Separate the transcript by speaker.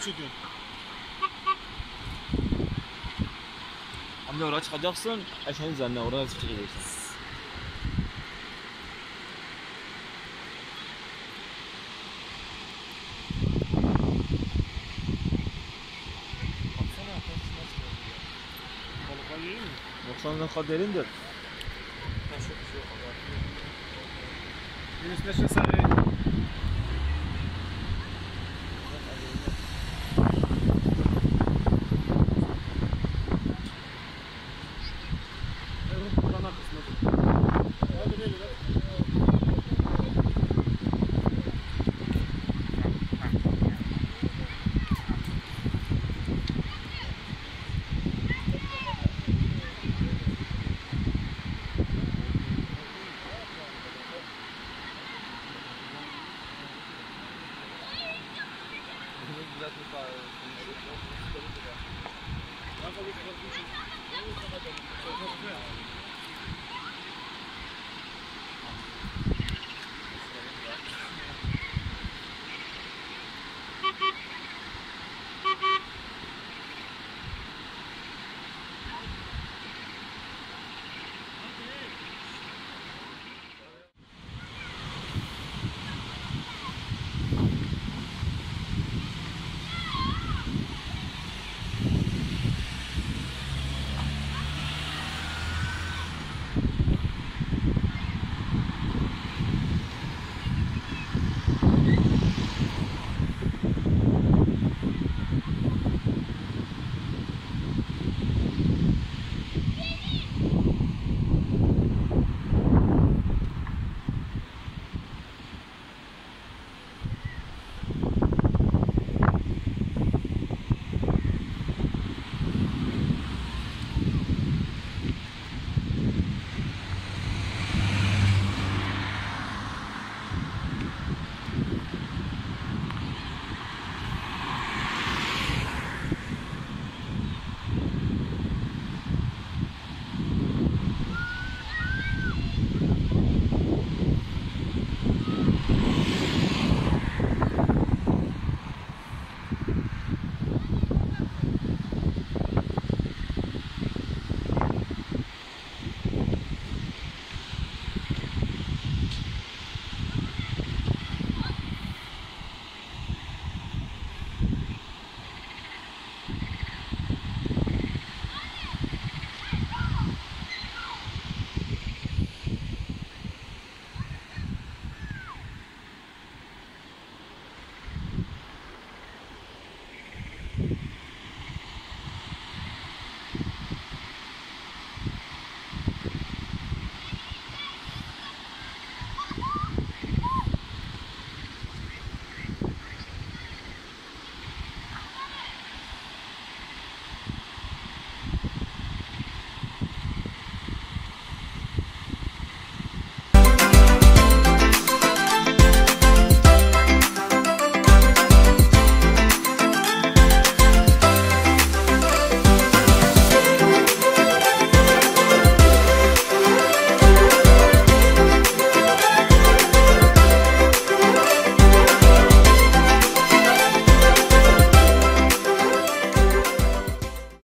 Speaker 1: mı çekiyorsun?
Speaker 2: Hamle oraya çıkacaksın. Eşeğin üzerine oraya çıkacaksın.
Speaker 1: Baksana ateş nasıl oluyor. Balıklar specify